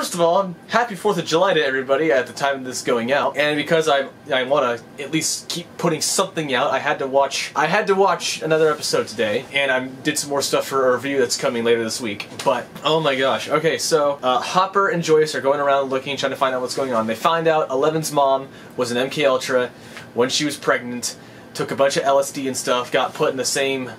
first of all, happy 4th of July to everybody at the time of this going out. And because I I want to at least keep putting something out, I had to watch I had to watch another episode today, and I did some more stuff for a review that's coming later this week. But oh my gosh. Okay, so uh, Hopper and Joyce are going around looking, trying to find out what's going on. They find out Eleven's mom was an MK Ultra when she was pregnant, took a bunch of LSD and stuff, got put in the same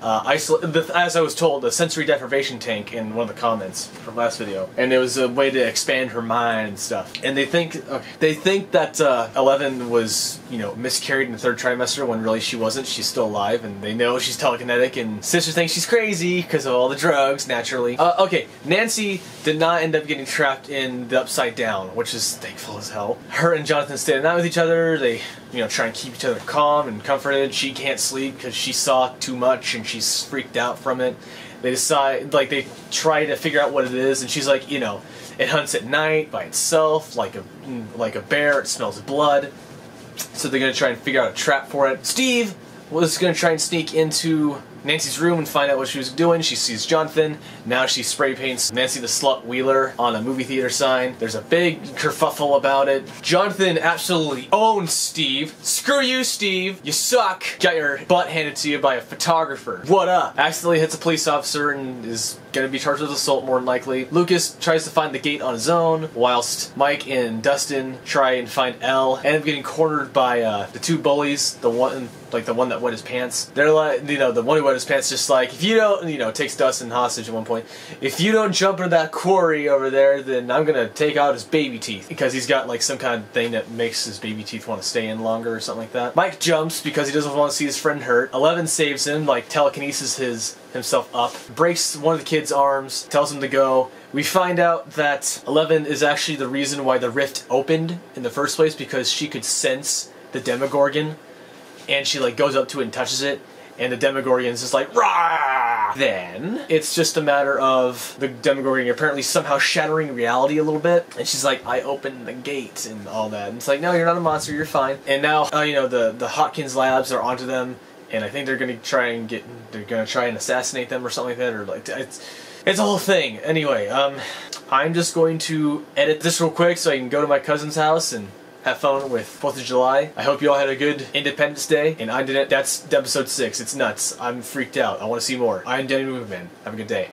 uh, the, as I was told, the sensory deprivation tank in one of the comments from last video, and it was a way to expand her mind and stuff. And they think okay, they think that uh, Eleven was you know miscarried in the third trimester when really she wasn't. She's still alive, and they know she's telekinetic. And sister thinks she's crazy because of all the drugs, naturally. Uh, okay, Nancy did not end up getting trapped in the upside down, which is thankful as hell. Her and Jonathan stayed the night with each other. They you know try and keep each other calm and comforted. She can't sleep because she saw too much and she's freaked out from it. They decide, like, they try to figure out what it is, and she's like, you know, it hunts at night by itself, like a like a bear. It smells blood. So they're gonna try and figure out a trap for it. Steve was gonna try and sneak into Nancy's room and find out what she was doing. She sees Jonathan. Now she spray paints Nancy the Slut Wheeler on a movie theater sign. There's a big kerfuffle about it. Jonathan absolutely owns Steve. Screw you, Steve. You suck. Got your butt handed to you by a photographer. What up? Accidentally hits a police officer and is gonna be charged with assault more than likely. Lucas tries to find the gate on his own, whilst Mike and Dustin try and find El. End up getting cornered by uh, the two bullies. The one, like the one that wet his pants. They're like, you know, the one who wet his pants, just like if you don't, you know, takes Dustin hostage at one point. If you don't jump into that quarry over there, then I'm gonna take out his baby teeth because he's got like some kind of thing that makes his baby teeth want to stay in longer or something like that. Mike jumps because he doesn't want to see his friend hurt. Eleven saves him, like telekinesis his himself up, breaks one of the kid's arms, tells him to go. We find out that Eleven is actually the reason why the rift opened in the first place because she could sense the Demogorgon, and she like goes up to it and touches it, and the Demogorgon is just like rah. Then it's just a matter of the Demogorgon apparently somehow shattering reality a little bit, and she's like, "I opened the gate" and all that. And it's like, "No, you're not a monster. You're fine." And now, uh, you know, the the Hawkins labs are onto them and I think they're gonna try and get they're gonna try and assassinate them or something like that or like it's it's a whole thing. Anyway, um, I'm just going to edit this real quick so I can go to my cousin's house and have fun with Fourth of July. I hope you all had a good Independence Day, and I didn't. That's episode six. It's nuts. I'm freaked out. I want to see more. I'm Dan the Movie Man. Have a good day.